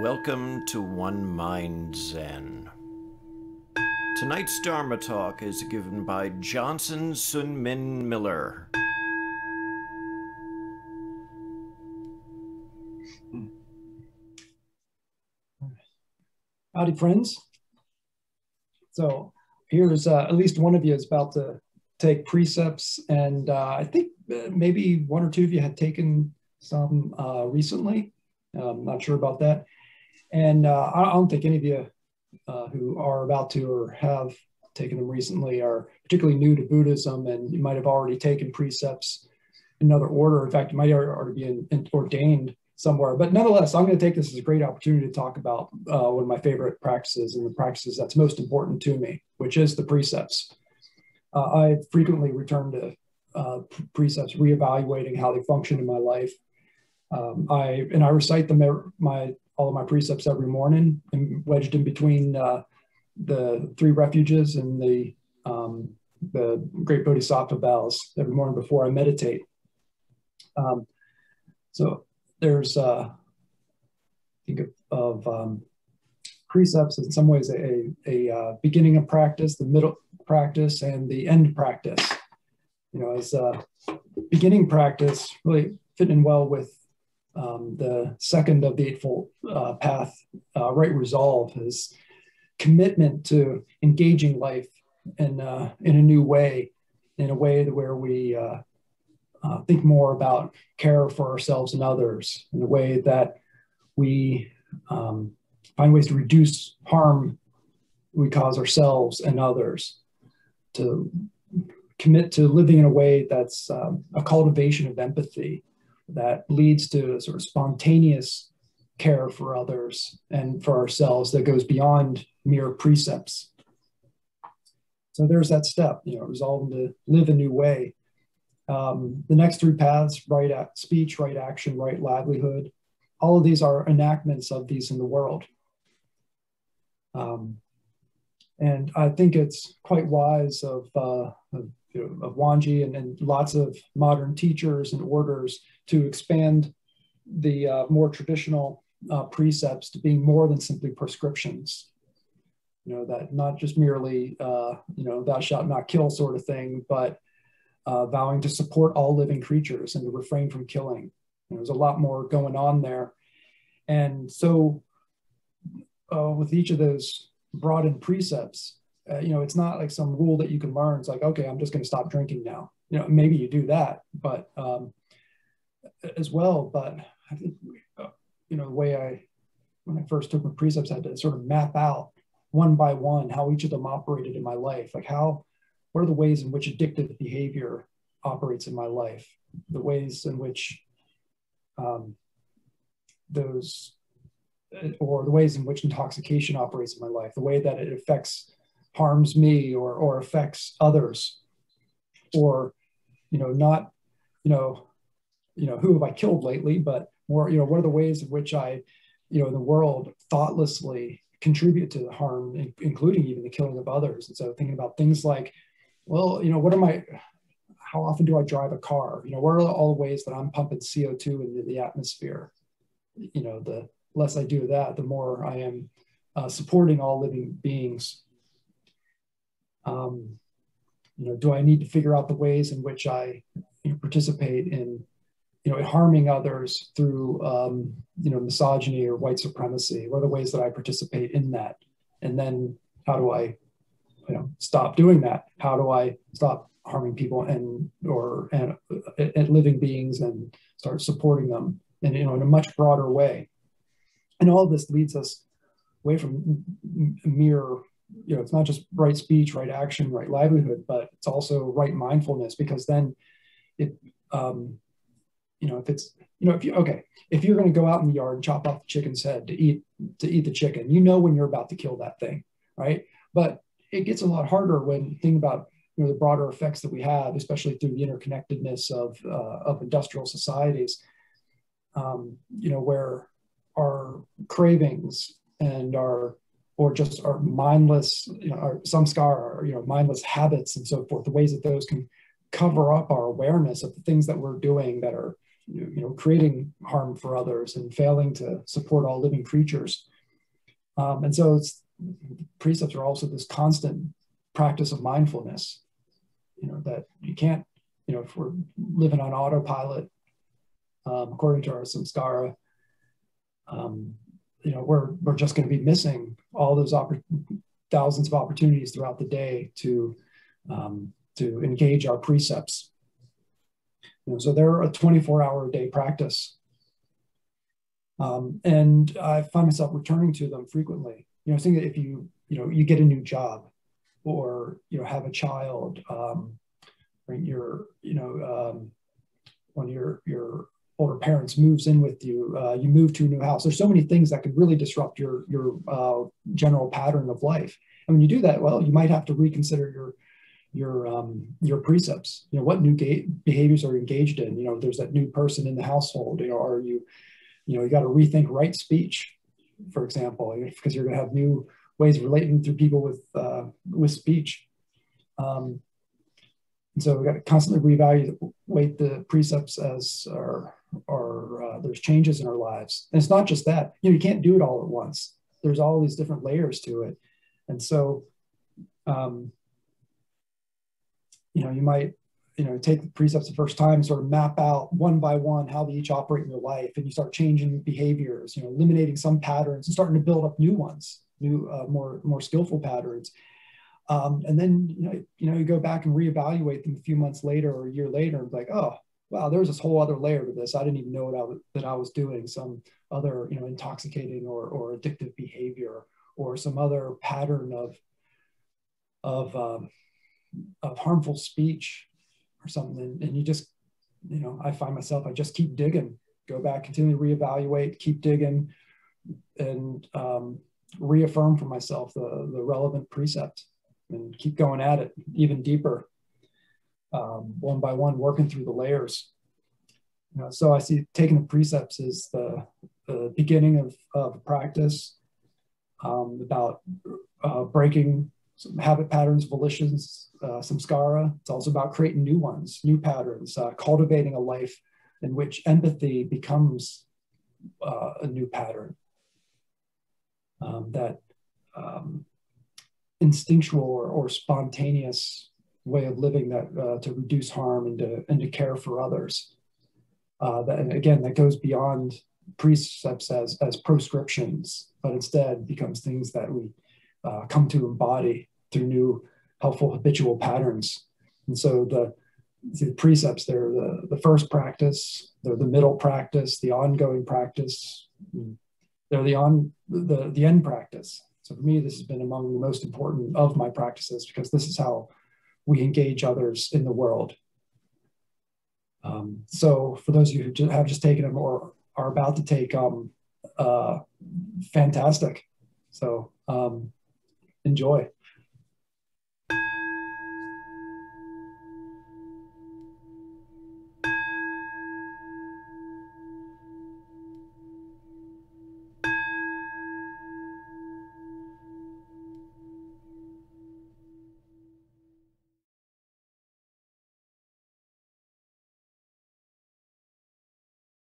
Welcome to One Mind Zen. Tonight's Dharma talk is given by Johnson Sunmin Miller. Howdy, friends. So here's uh, at least one of you is about to take precepts, and uh, I think uh, maybe one or two of you had taken some uh, recently. I'm not sure about that. And uh, I don't think any of you uh, who are about to or have taken them recently are particularly new to Buddhism, and you might have already taken precepts in another order. In fact, you might already be in, in, ordained somewhere. But nonetheless, I'm going to take this as a great opportunity to talk about uh, one of my favorite practices and the practices that's most important to me, which is the precepts. Uh, I frequently return to uh, precepts, reevaluating how they function in my life. Um, I and I recite them my all of my precepts every morning, and wedged in between uh, the three refuges and the um, the great bodhisattva bells every morning before I meditate. Um, so there's uh, think of, of um, precepts in some ways a, a uh, beginning of practice, the middle practice, and the end practice. You know, as a beginning practice, really fitting well with um, the second of the Eightfold uh, Path, uh, right resolve, is commitment to engaging life in, uh, in a new way, in a way where we uh, uh, think more about care for ourselves and others, in a way that we um, find ways to reduce harm we cause ourselves and others, to commit to living in a way that's um, a cultivation of empathy that leads to sort of spontaneous care for others and for ourselves that goes beyond mere precepts. So there's that step, you know, resolving to live a new way. Um, the next three paths, right speech, right action, right livelihood, all of these are enactments of these in the world. Um, and I think it's quite wise of, uh, of, you know, of Wonji and, and lots of modern teachers and orders to expand the uh, more traditional uh, precepts to being more than simply prescriptions. You know, that not just merely, uh, you know, thou shalt not kill sort of thing, but uh, vowing to support all living creatures and to refrain from killing. There's a lot more going on there. And so, uh, with each of those broadened precepts, uh, you know, it's not like some rule that you can learn. It's like, okay, I'm just going to stop drinking now. You know, maybe you do that, but um, as well. But I think, you know, the way I, when I first took my precepts, I had to sort of map out one by one how each of them operated in my life. Like how, what are the ways in which addictive behavior operates in my life? The ways in which um, those, or the ways in which intoxication operates in my life, the way that it affects, harms me or, or affects others, or, you know, not, you know, you know, who have I killed lately, but more, you know, what are the ways in which I, you know, in the world thoughtlessly contribute to the harm, including even the killing of others. And so thinking about things like, well, you know, what am I, how often do I drive a car? You know, what are all the ways that I'm pumping CO2 into the atmosphere? You know, the less I do that, the more I am uh, supporting all living beings. Um, you know, do I need to figure out the ways in which I you know, participate in you know, harming others through, um, you know, misogyny or white supremacy? What are the ways that I participate in that? And then how do I, you know, stop doing that? How do I stop harming people and or and, and living beings and start supporting them and you know in a much broader way? And all this leads us away from mere you know it's not just right speech right action right livelihood but it's also right mindfulness because then it um, you know, if it's, you know, if you, okay, if you're going to go out in the yard and chop off the chicken's head to eat, to eat the chicken, you know, when you're about to kill that thing, right? But it gets a lot harder when think about, you know, the broader effects that we have, especially through the interconnectedness of, uh, of industrial societies, um, you know, where our cravings and our, or just our mindless, you know, our samskara, or, you know, mindless habits and so forth, the ways that those can cover up our awareness of the things that we're doing that are you know, creating harm for others and failing to support all living creatures. Um, and so it's precepts are also this constant practice of mindfulness, you know, that you can't, you know, if we're living on autopilot, um, according to our samskara, um, you know, we're, we're just going to be missing all those thousands of opportunities throughout the day to, um, to engage our precepts. You know, so they're a 24 hour a day practice. Um, and I find myself returning to them frequently. You know, I think that if you, you know, you get a new job or, you know, have a child, um, or you're, you know, um, when your, your older parents moves in with you, uh, you move to a new house. There's so many things that could really disrupt your, your uh, general pattern of life. And when you do that, well, you might have to reconsider your, your um, your precepts. You know, what new ga- behaviors are engaged in? You know, there's that new person in the household. You know, are you, you know, you got to rethink right speech, for example, because you're going to have new ways of relating to people with uh, with speech. Um, and so we've got to constantly reevaluate the precepts as our, our uh, there's changes in our lives. And it's not just that. You know, you can't do it all at once. There's all these different layers to it, and so. Um, you know, you might, you know, take the precepts the first time, sort of map out one by one how they each operate in your life, and you start changing behaviors, you know, eliminating some patterns and starting to build up new ones, new, uh, more, more skillful patterns. Um, and then, you know, you know, you go back and reevaluate them a few months later or a year later, and be like, oh, wow, there's this whole other layer to this. I didn't even know what I was, that I was doing. Some other, you know, intoxicating or, or addictive behavior, or some other pattern of, of um, of harmful speech or something and, you just you know i find myself i just keep digging go back continue to reevaluate keep digging and um, reaffirm for myself the, the relevant precept and keep going at it even deeper um, one by one working through the layers you know, so i see taking the precepts is the, the beginning of, of practice um, about uh, breaking some habit patterns, volitions, uh, samskara. It's also about creating new ones, new patterns, uh, cultivating a life in which empathy becomes uh, a new pattern. Um, that um, instinctual or, or, spontaneous way of living that uh, to reduce harm and to, and to care for others. Uh, that, and again, that goes beyond precepts as, as proscriptions, but instead becomes things that we uh, come to embody through new helpful habitual patterns. And so the, the precepts, they're the, the first practice, they're the middle practice, the ongoing practice, they're the on the, the end practice. So for me, this has been among the most important of my practices because this is how we engage others in the world. Um, so for those of you who have just taken them or are about to take, um, uh, fantastic. So um, enjoy.